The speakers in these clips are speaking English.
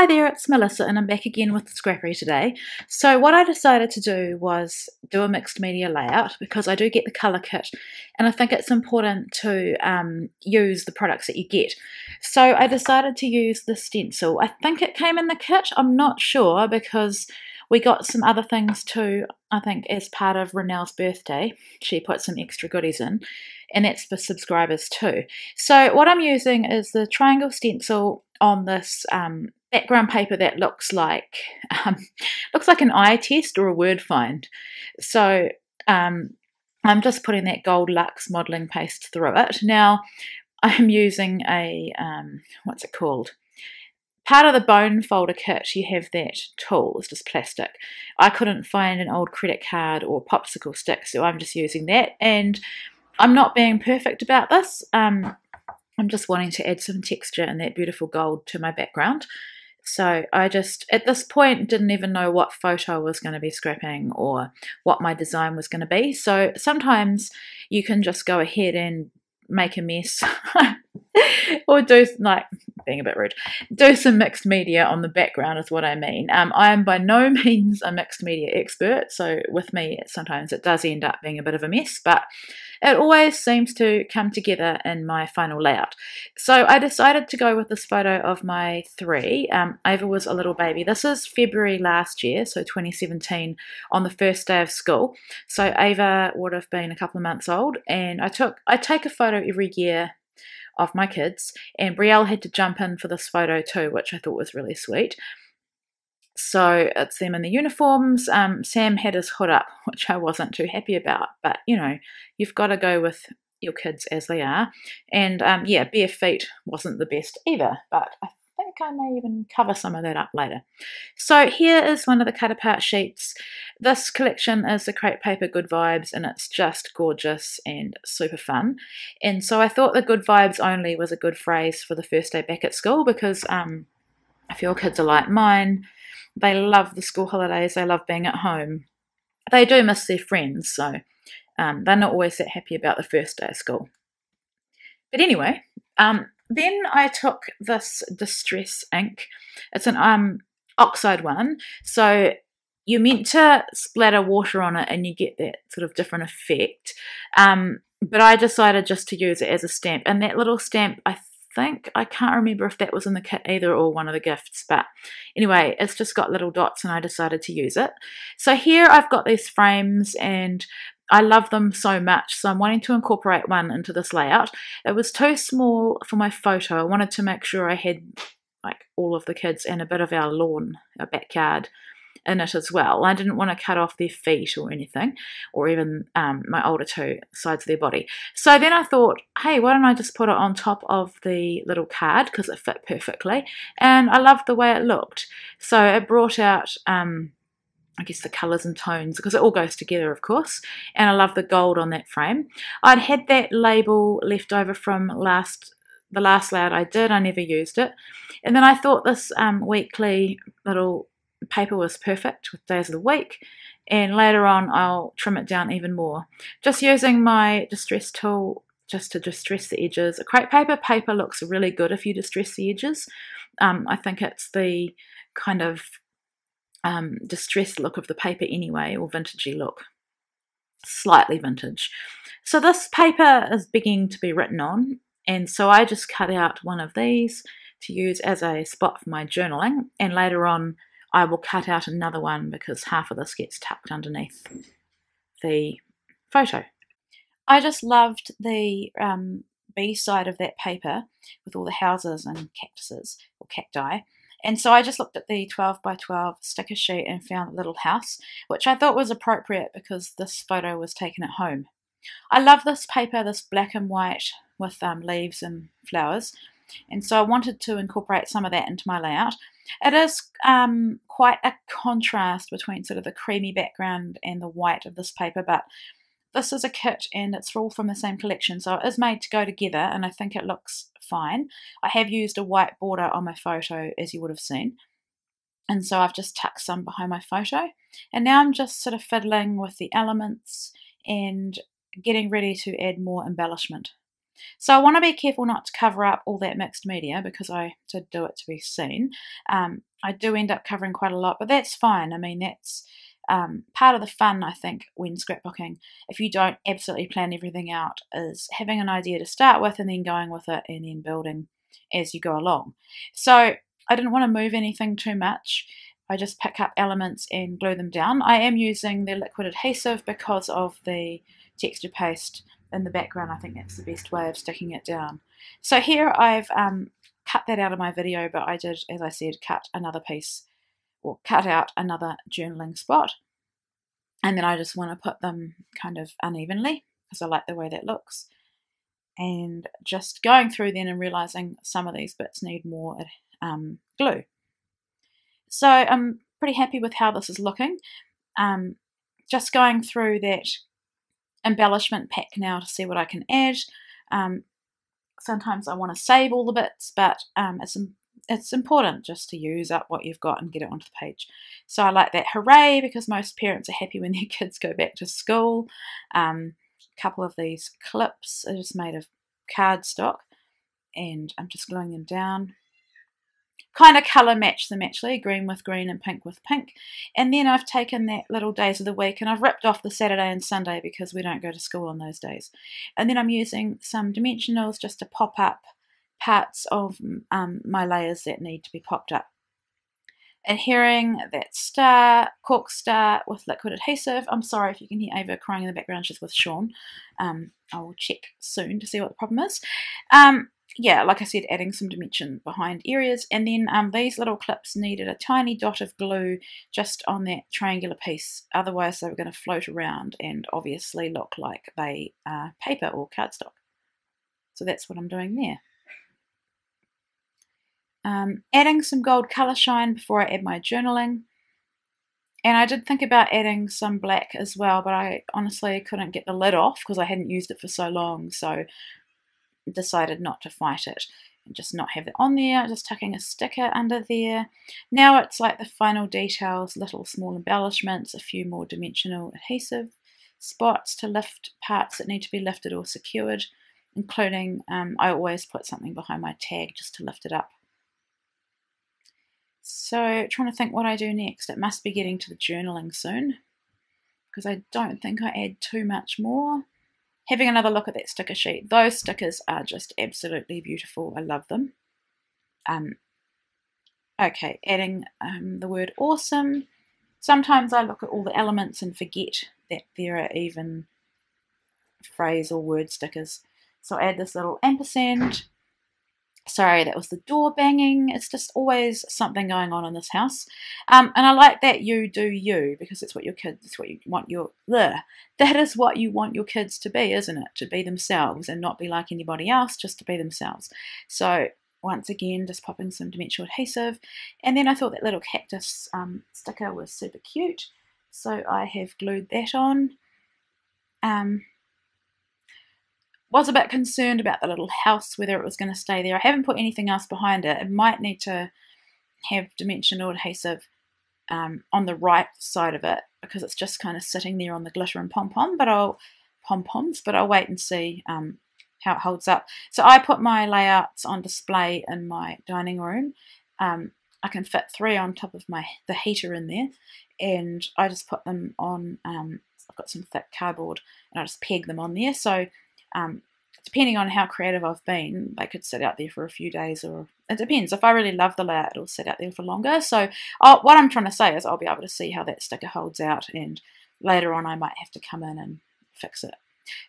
Hi there, it's Melissa and I'm back again with the Scrappery today. So what I decided to do was do a mixed media layout because I do get the colour kit and I think it's important to um, use the products that you get. So I decided to use the stencil. I think it came in the kit, I'm not sure because we got some other things too, I think as part of Renelle's birthday. She put some extra goodies in and that's for subscribers too. So what I'm using is the triangle stencil on this um, background paper that looks like um, looks like an eye test or a word find. So um, I'm just putting that gold Lux modelling paste through it. Now I'm using a um, what's it called? Part of the bone folder kit, you have that tool. It's just plastic. I couldn't find an old credit card or popsicle stick, so I'm just using that. And I'm not being perfect about this. Um, I'm just wanting to add some texture and that beautiful gold to my background. So I just, at this point, didn't even know what photo I was going to be scrapping or what my design was going to be. So sometimes you can just go ahead and make a mess or do like being a bit rude do some mixed media on the background is what i mean um, i am by no means a mixed media expert so with me sometimes it does end up being a bit of a mess but it always seems to come together in my final layout. So I decided to go with this photo of my three. Um, Ava was a little baby. This is February last year, so 2017, on the first day of school. So Ava would have been a couple of months old, and I took I take a photo every year of my kids, and Brielle had to jump in for this photo too, which I thought was really sweet. So it's them in the uniforms. Um, Sam had his hood up, which I wasn't too happy about, but you know, you've got to go with your kids as they are. And um, yeah, bare feet wasn't the best either, but I think I may even cover some of that up later. So here is one of the cut apart sheets. This collection is the Crate Paper Good Vibes and it's just gorgeous and super fun. And so I thought the Good Vibes only was a good phrase for the first day back at school because um, if your kids are like mine, they love the school holidays, they love being at home. They do miss their friends, so um, they're not always that happy about the first day of school. But anyway, um, then I took this Distress ink. It's an um, oxide one, so you're meant to splatter water on it and you get that sort of different effect. Um, but I decided just to use it as a stamp, and that little stamp I think. I can't remember if that was in the kit either or one of the gifts, but anyway, it's just got little dots and I decided to use it. So here I've got these frames and I love them so much, so I'm wanting to incorporate one into this layout. It was too small for my photo. I wanted to make sure I had like all of the kids and a bit of our lawn, our backyard in it as well. I didn't want to cut off their feet or anything, or even um, my older two sides of their body. So then I thought, hey, why don't I just put it on top of the little card because it fit perfectly, and I loved the way it looked. So it brought out. Um, I guess the colours and tones because it all goes together, of course. And I love the gold on that frame. I'd had that label left over from last the last layout I did. I never used it, and then I thought this um, weekly little paper was perfect with days of the week and later on I'll trim it down even more. Just using my distress tool just to distress the edges. A Crate Paper paper looks really good if you distress the edges. Um, I think it's the kind of um, distressed look of the paper anyway, or vintagey look. Slightly vintage. So this paper is beginning to be written on, and so I just cut out one of these to use as a spot for my journaling, and later on I will cut out another one because half of this gets tucked underneath the photo. I just loved the um, B side of that paper with all the houses and cactuses or cacti. And so I just looked at the 12 by 12 sticker sheet and found a little house, which I thought was appropriate because this photo was taken at home. I love this paper, this black and white with um, leaves and flowers. And so I wanted to incorporate some of that into my layout. It is um, quite a contrast between sort of the creamy background and the white of this paper, but this is a kit and it's all from the same collection, so it is made to go together and I think it looks fine. I have used a white border on my photo, as you would have seen. And so I've just tucked some behind my photo. And now I'm just sort of fiddling with the elements and getting ready to add more embellishment. So I want to be careful not to cover up all that mixed media because I did do it to be seen. Um, I do end up covering quite a lot, but that's fine. I mean, that's um, part of the fun, I think, when scrapbooking, if you don't absolutely plan everything out, is having an idea to start with and then going with it and then building as you go along. So I didn't want to move anything too much. I just pick up elements and glue them down. I am using the liquid adhesive because of the texture paste in the background. I think that's the best way of sticking it down. So here I've um, cut that out of my video, but I did, as I said, cut another piece or cut out another journaling spot. And then I just want to put them kind of unevenly because I like the way that looks. And just going through then and realizing some of these bits need more um, glue. So I'm pretty happy with how this is looking. Um, just going through that embellishment pack now to see what I can add. Um, sometimes I want to save all the bits, but um, it's it's important just to use up what you've got and get it onto the page. So I like that hooray because most parents are happy when their kids go back to school. Um, a couple of these clips are just made of cardstock and I'm just gluing them down kind of colour match them actually, green with green and pink with pink. And then I've taken that little days of the week and I've ripped off the Saturday and Sunday because we don't go to school on those days. And then I'm using some dimensionals just to pop up parts of um, my layers that need to be popped up. Adhering that star, cork star with liquid adhesive. I'm sorry if you can hear Ava crying in the background, she's with Sean. Um, I will check soon to see what the problem is. Um, yeah, like I said, adding some dimension behind areas. And then um, these little clips needed a tiny dot of glue just on that triangular piece. Otherwise, they were going to float around and obviously look like they are paper or cardstock. So that's what I'm doing there. Um, adding some gold colour shine before I add my journaling. And I did think about adding some black as well, but I honestly couldn't get the lid off because I hadn't used it for so long. So decided not to fight it and just not have it on there, just tucking a sticker under there. Now it's like the final details, little small embellishments, a few more dimensional adhesive spots to lift parts that need to be lifted or secured, including um, I always put something behind my tag just to lift it up. So trying to think what I do next. It must be getting to the journaling soon because I don't think I add too much more having another look at that sticker sheet. Those stickers are just absolutely beautiful. I love them. Um, okay, adding um, the word awesome. Sometimes I look at all the elements and forget that there are even phrase or word stickers. So I add this little ampersand Sorry, that was the door banging. It's just always something going on in this house. Um, and I like that you do you because it's what your kids, it's what you want your, bleh. that is what you want your kids to be, isn't it? To be themselves and not be like anybody else, just to be themselves. So once again, just popping some dimensional adhesive. And then I thought that little cactus um, sticker was super cute. So I have glued that on. Um, was a bit concerned about the little house, whether it was going to stay there. I haven't put anything else behind it. It might need to have dimensional adhesive um, on the right side of it because it's just kind of sitting there on the glitter and pom pom. But I'll pom poms, but I'll wait and see um, how it holds up. So I put my layouts on display in my dining room. Um, I can fit three on top of my the heater in there, and I just put them on. Um, I've got some thick cardboard, and I just peg them on there. So um, depending on how creative I've been, they could sit out there for a few days, or it depends. If I really love the layout, it'll sit out there for longer. So, I'll, what I'm trying to say is, I'll be able to see how that sticker holds out, and later on, I might have to come in and fix it.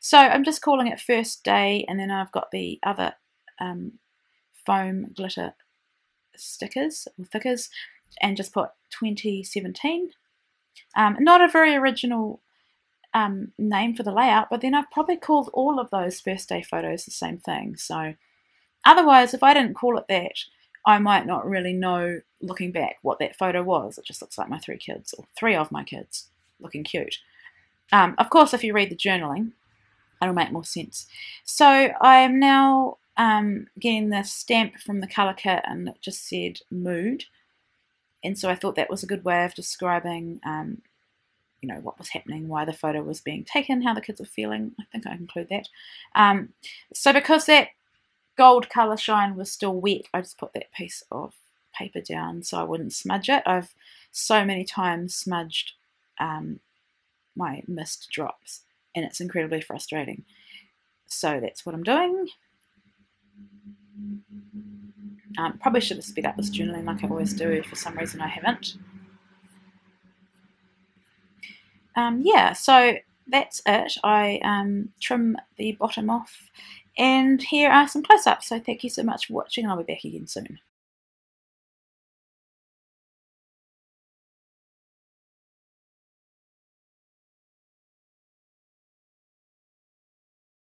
So, I'm just calling it first day, and then I've got the other um, foam glitter stickers or thickers, and just put 2017. Um, not a very original um, name for the layout, but then I've probably called all of those first day photos the same thing. So otherwise, if I didn't call it that, I might not really know looking back what that photo was. It just looks like my three kids, or three of my kids, looking cute. Um, of course, if you read the journaling, it'll make more sense. So I am now um, getting the stamp from the colour kit and it just said mood. And so I thought that was a good way of describing um, you know, what was happening, why the photo was being taken, how the kids were feeling. I think I include that. Um, so because that gold colour shine was still wet, I just put that piece of paper down so I wouldn't smudge it. I've so many times smudged um, my mist drops and it's incredibly frustrating. So that's what I'm doing. Um, probably should have sped up this journaling like I always do. For some reason I haven't. Um, yeah, so that's it. I um, trim the bottom off and here are some close-ups. So thank you so much for watching I'll be back again soon.